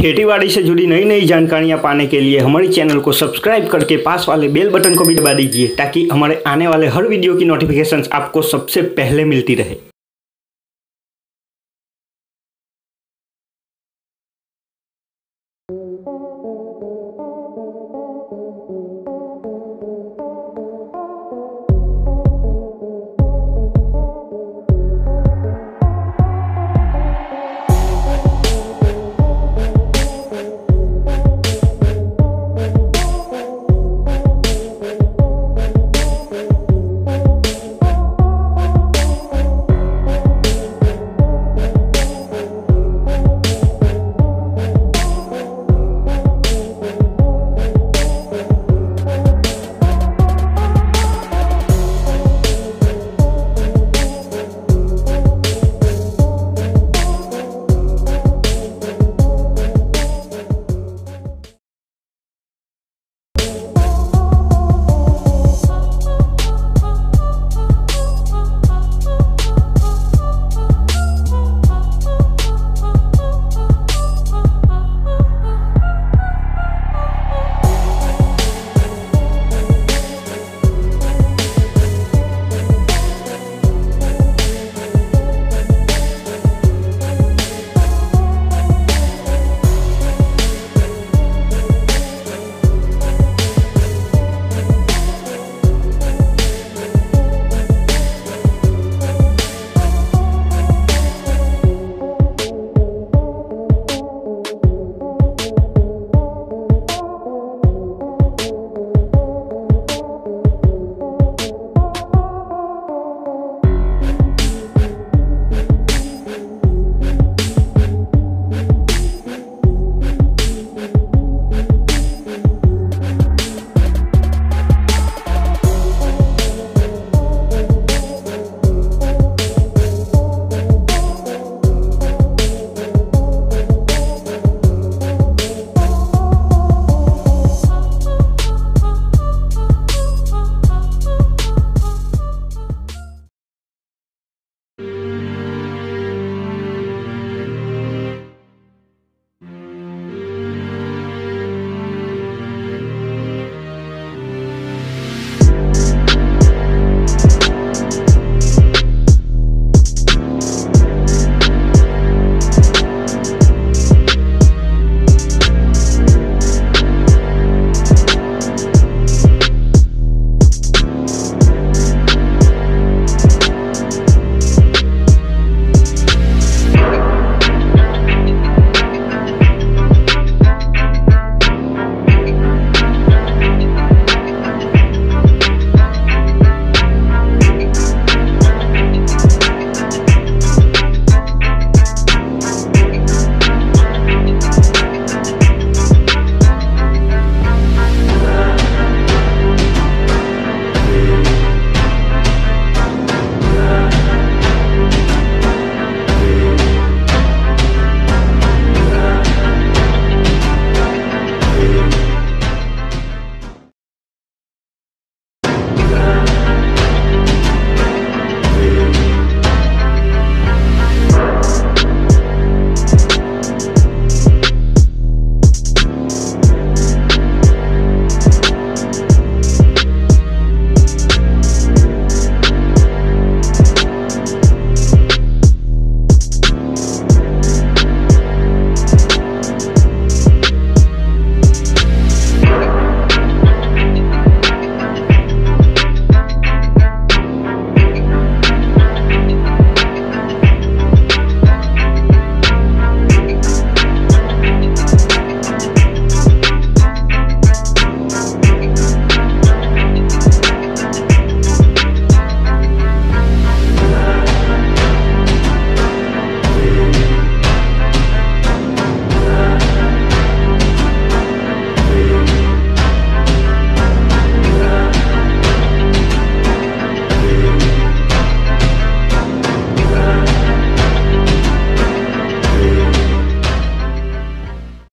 खेतीबाड़ी से जुड़ी नई नई जानकारियाँ पाने के लिए हमारे चैनल को सब्सक्राइब करके पास वाले बेल बटन को भी दबा दीजिए, ताकि हमारे आने वाले हर वीडियो की नोटिफिकेशंस आपको सबसे पहले मिलती रहे।